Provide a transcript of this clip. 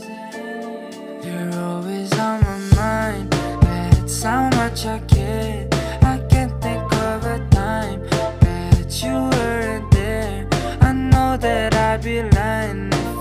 You're always on my mind. That's how much I care. I can't think of a time that you weren't there. I know that I'd be lying if